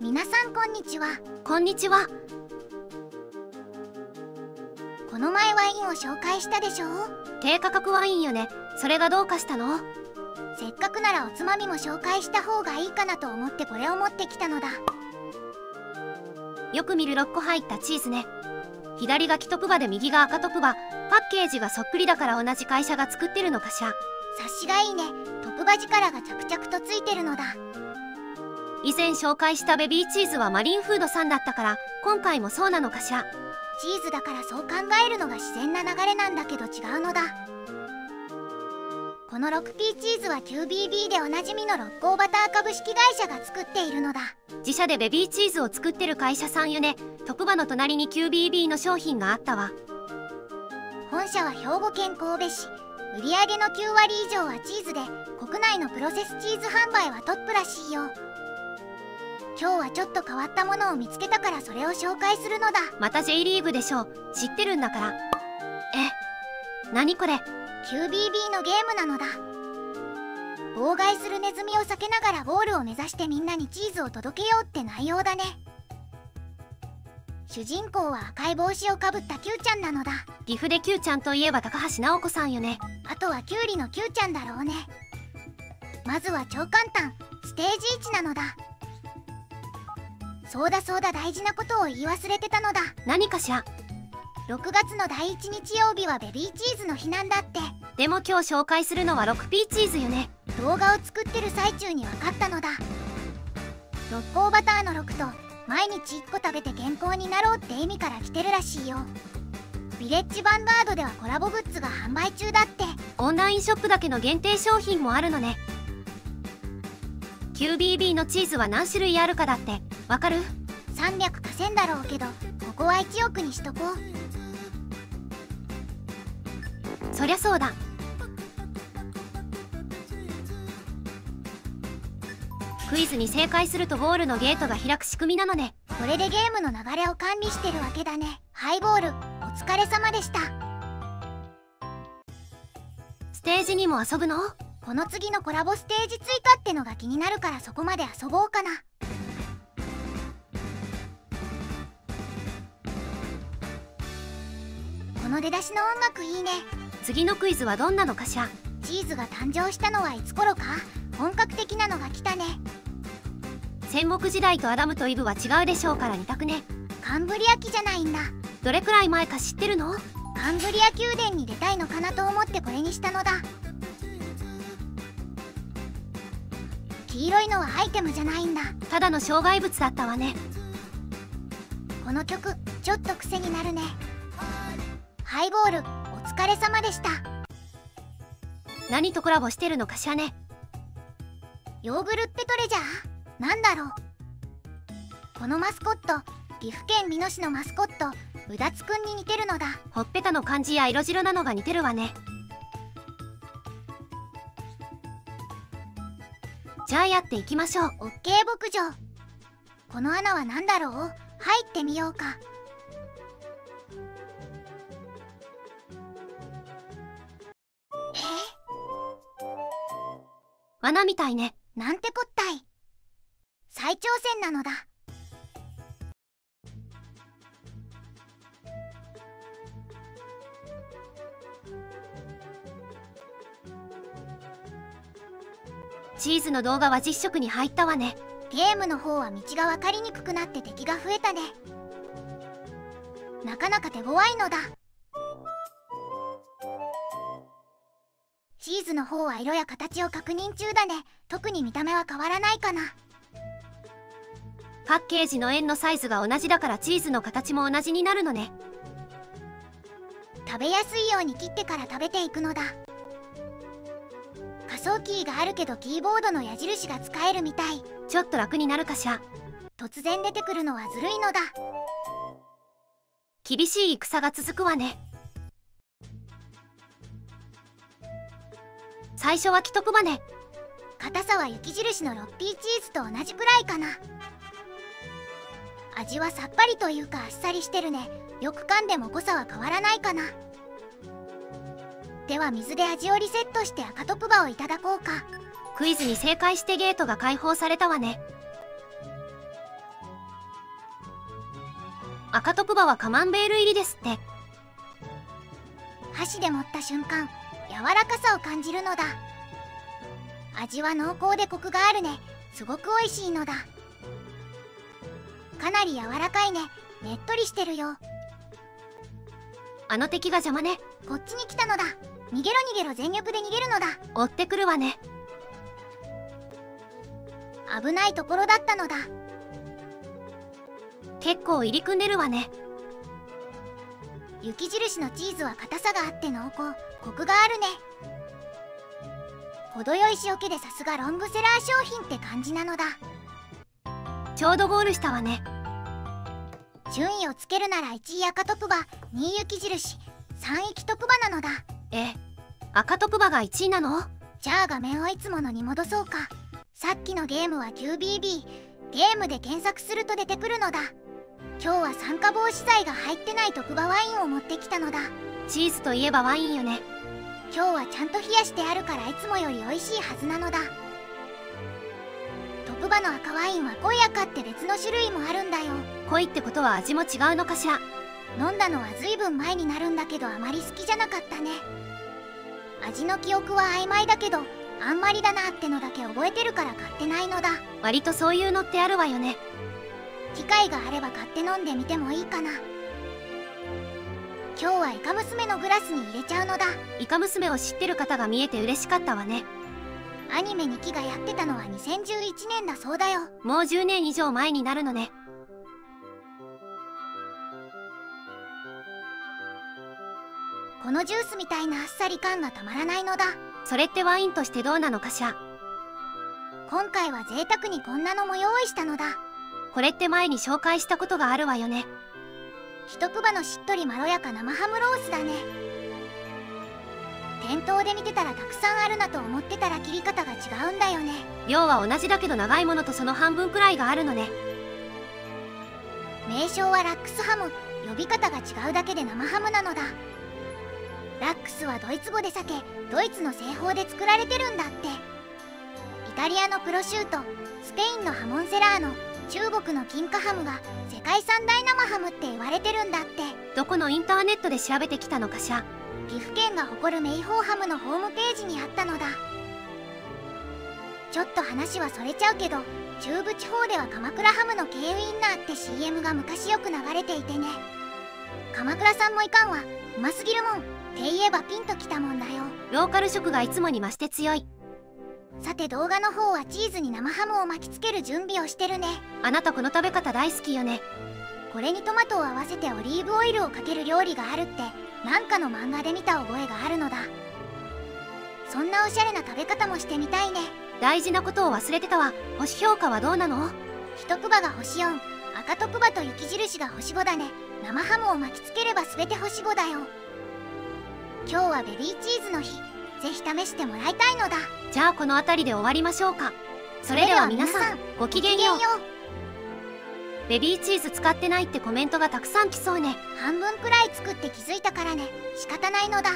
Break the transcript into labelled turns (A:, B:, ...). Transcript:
A: 皆さんこんにちは。
B: こんにちは。
A: この前ワインを紹介したでしょ？
B: 低価格ワインよね。それがどうかしたの？
A: せっかくならおつまみも紹介した方がいいかなと思ってこれを持ってきたのだ。
B: よく見る6個入ったチーズね。左がキトプバで右が赤トプバパッケージがそっくりだから同じ会社が作ってるのかしら。
A: 察しがいいね。トップバ力が着々とついてるのだ
B: 以前紹介したベビーチーズはマリンフードさんだったから今回もそうなのかしら。
A: チーズだからそう考えるのが自然な流れなんだけど違うのだ。この 6P チーズは QBB でおなじみの六甲バター株式会社が作っているのだ。
B: 自社でベビーチーズを作ってる会社さんよね。特馬の隣に QBB の商品があったわ。
A: 本社は兵庫県神戸市。売上の9割以上はチーズで国内のプロセスチーズ販売はトップらしいよ今日はちょっと変わったものを見つけたからそれを紹介するのだ。
B: また J リーグでしょう。知ってるんだから。え何これ
A: ？QBB のゲームなのだ。妨害するネズミを避けながらゴールを目指してみんなにチーズを届けようって内容だね。主人公は赤い帽子をかぶった Q ちゃんなのだ。
B: 岐阜で Q ちゃんといえば高橋直子さんよね。
A: あとはキュウリの Q ちゃんだろうね。まずは超簡単。ステージ1なのだそうだそうだ大事なことを言い忘れてたのだ。
B: 何かしら
A: ？6月の第1日曜日はベビーチーズの日なんだって。
B: でも今日紹介するのは 6P チーズよね。
A: 動画を作ってる最中に分かったのだ。六甲バターの6と毎日1個食べて健康になろうって意味から来てるらしいよ。ヴィレッジヴァンガードではコラボグッズが販売中だって。
B: オンラインショップだけの限定商品もあるのね。QBB のチーズは何種類あるかだってわかる
A: ？300稼んだろうけどここは1億にしとこう。
B: そりゃそうだ。クイズに正解するとゴールのゲートが開く仕組みなのね
A: これでゲームの流れを管理してるわけだね。ハイボールお疲れ様でした。
B: ステージにも遊ぶの？
A: この次のコラボステージ追加ってのが気になるからそこまで遊ぼうかなの出だしの音楽いいね。
B: 次のクイズはどんなのかしら？
A: チーズが誕生したのはいつ頃か？本格的なのが来たね。
B: 戦国時代とアダムとイブは違うでしょうから2択ね。
A: カンブリア紀じゃないんだ。
B: どれくらい前か知ってるの？
A: カンブリア宮殿に出たいのかなと思ってこれにしたのだ。黄色いのはアイテムじゃないんだ。
B: ただの障害物だったわね。
A: この曲ちょっと癖になるねハイボールお疲れ様でした。
B: 何とコラボしてるのかしらね。
A: ヨーグルッペトレジャー？なんだろう。このマスコット岐阜県美濃市のマスコットうだつくんに似てるのだ。
B: ほっぺたの感じや色白なのが似てるわね。じゃあやっていきましょう。
A: オッケー牧場。この穴は何だろう？入ってみようか
B: 罠みたいね。
A: なんてこったい。再挑戦なのだ。
B: チーズの動画は実食に入ったわね。
A: ゲームの方は道が分かりにくくなって敵が増えたね。なかなか手強いのだ。チーズの方は色や形を確認中だね。特に見た目は変わらないかな。
B: パッケージの円のサイズが同じだからチーズの形も同じになるのね。
A: 食べやすいように切ってから食べていくのだ。仮想キーがあるけどキーボードの矢印が使えるみたい。
B: ちょっと楽になるかしら。
A: 突然出てくるのはずるいのだ。
B: 厳しい戦が続くわね最初は既得ばね
A: 硬さは雪印の 6P チーズと同じくらいかな。味はさっぱりというかあっさりしてるね。よく噛んでも濃さは変わらないかな。では水で味をリセットして赤トプバをいただこうか。
B: クイズに正解してゲートが解放されたわね。赤トプバはカマンベール入りですって。
A: 箸で持った瞬間柔らかさを感じるのだ。味は濃厚でコクがあるね。すごく美味しいのだ。かなり柔らかいね。ねっとりしてるよ。
B: あの敵が邪魔ね。
A: こっちに来たのだ。逃げろ逃げろ全力で逃げるのだ。
B: 追ってくるわね。
A: 危ないところだったのだ。
B: 結構入り組んでるわね。
A: 雪印のチーズは硬さがあって濃厚コクがあるね。程よい塩気でさすがロングセラー商品って感じなのだ。
B: ちょうどゴールしたわね。
A: 順位をつけるなら1位赤トプバ2位雪印3位キトプバなのだ。
B: え赤トプバが1位なの？
A: じゃあ画面をいつものに戻そうか。さっきのゲームは QBB ゲームで検索すると出てくるのだ。今日は酸化防止剤が入ってない特馬ワインを持ってきたのだ
B: チーズといえばワインよね。
A: 今日はちゃんと冷やしてあるからいつもより美味しいはずなのだ。特馬の赤ワインは濃い赤って別の種類もあるんだよ。
B: 濃いってことは味も違うのかしら？
A: 飲んだのはずいぶん前になるんだけどあまり好きじゃなかったね。味の記憶は曖昧だけどあんまりだなってのだけ覚えてるから買ってないのだ。
B: 割とそういうのってあるわよね。
A: 機会があれば買って飲んでみてもいいかな今日はイカ娘のグラスに入れちゃうのだ。
B: イカ娘を知ってる方が見えて嬉しかったわね。
A: アニメ2期がやってたのは2011年だそうだよ。
B: もう10年以上前になるのね。
A: このジュースみたいなあっさり感がたまらないのだ。
B: それってワインとしてどうなのかしら。
A: 今回は贅沢にこんなのも用意したのだ。
B: これって前に紹介したことがあるわよね
A: 一クバのしっとりまろやか生ハムロースだね。店頭で見てたらたくさんあるなと思ってたら切り方が違うんだよね。
B: 量は同じだけど長いものとその半分くらいがあるのね。
A: 名称はラックスハム呼び方が違うだけで生ハムなのだ。ラックスはドイツ語で酒ドイツの製法で作られてるんだって。イタリアのプロシュートスペインのハモンセラーノ中国の金華ハムが世界三大生ハムって言われてるんだって。
B: どこのインターネットで調べてきたのかしら？
A: 岐阜県が誇るメイホーハムのホームページにあったのだ。ちょっと話はそれちゃうけど中部地方では鎌倉ハムの経由インナーって CM が昔よく流れていてね。鎌倉さんもいかんわ。うますぎるもん。って言えばピンときたもんだよ。
B: ローカル色がいつもに増して強い
A: さて動画の方はチーズに生ハムを巻きつける準備をしてるね。
B: あなたこの食べ方大好きよね。
A: これにトマトを合わせてオリーブオイルをかける料理があるってなんかの漫画で見た覚えがあるのだ。そんなおしゃれな食べ方もしてみたいね。
B: 大事なことを忘れてたわ。星評価はどうなの？
A: 一クバが星4赤とクバと雪印が星5だね。生ハムを巻きつければ全て星5だよ。今日はベビーチーズの日ぜひ試してもらいたいのだ。
B: じゃあこの辺りで終わりましょうか。それでは皆さんごきげんよう。ベビーチーズ使ってないってコメントがたくさん来そうね。
A: 半分くらい作って気づいたからね。仕方ないのだ